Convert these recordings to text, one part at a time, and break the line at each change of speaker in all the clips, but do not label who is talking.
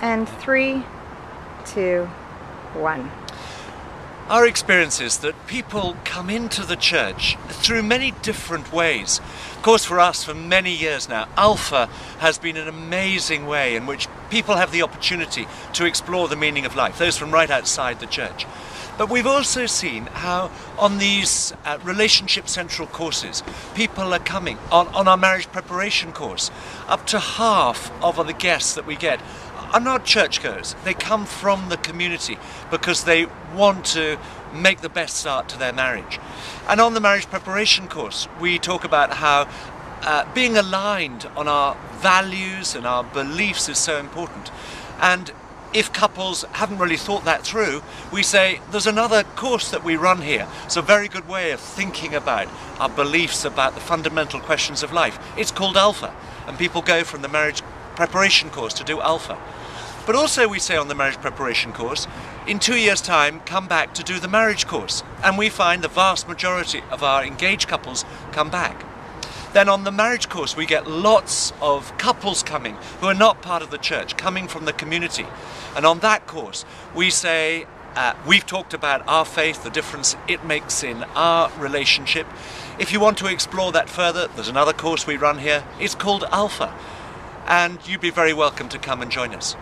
And three, two, one.
Our experience is that people come into the church through many different ways. Of course, for us, for many years now, Alpha has been an amazing way in which people have the opportunity to explore the meaning of life, those from right outside the church. But we've also seen how on these uh, relationship central courses, people are coming on, on our marriage preparation course. Up to half of the guests that we get are not churchgoers. They come from the community because they want to make the best start to their marriage. And on the marriage preparation course, we talk about how uh, being aligned on our values and our beliefs is so important. And if couples haven't really thought that through, we say there's another course that we run here. It's a very good way of thinking about our beliefs about the fundamental questions of life. It's called Alpha, and people go from the marriage preparation course to do Alpha. But also we say on the marriage preparation course, in two years time, come back to do the marriage course. And we find the vast majority of our engaged couples come back. Then on the marriage course, we get lots of couples coming who are not part of the church, coming from the community. And on that course, we say, uh, we've talked about our faith, the difference it makes in our relationship. If you want to explore that further, there's another course we run here. It's called Alpha. And you'd be very welcome to come and join us.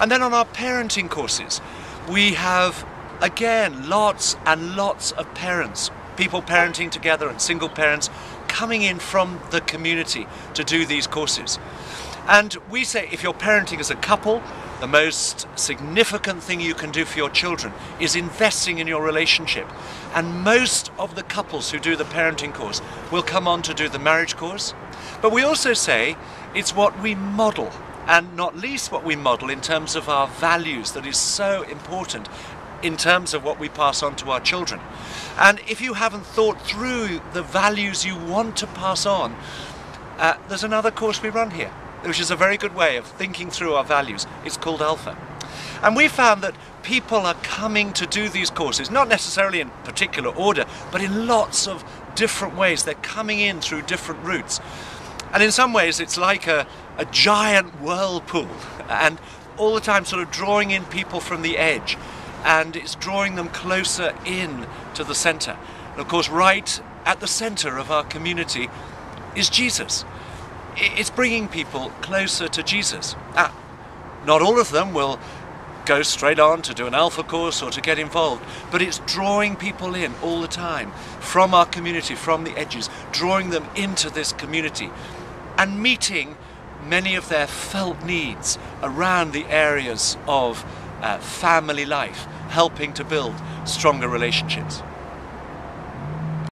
And then on our parenting courses, we have again lots and lots of parents, people parenting together and single parents coming in from the community to do these courses. And we say if you're parenting as a couple, the most significant thing you can do for your children is investing in your relationship. And most of the couples who do the parenting course will come on to do the marriage course. But we also say it's what we model and not least what we model in terms of our values that is so important in terms of what we pass on to our children. And if you haven't thought through the values you want to pass on, uh, there's another course we run here, which is a very good way of thinking through our values. It's called Alpha. And we found that people are coming to do these courses, not necessarily in particular order, but in lots of different ways. They're coming in through different routes. And in some ways, it's like a, a giant whirlpool, and all the time sort of drawing in people from the edge, and it's drawing them closer in to the center. And of course, right at the center of our community is Jesus. It's bringing people closer to Jesus. Ah, not all of them will go straight on to do an alpha course or to get involved, but it's drawing people in all the time from our community, from the edges, drawing them into this community and meeting many of their felt needs around the areas of uh, family life, helping to build stronger relationships.